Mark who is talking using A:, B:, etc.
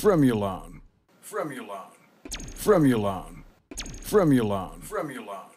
A: Fremulon. Fremulon. Fremulon. Fremulon. Fremulon.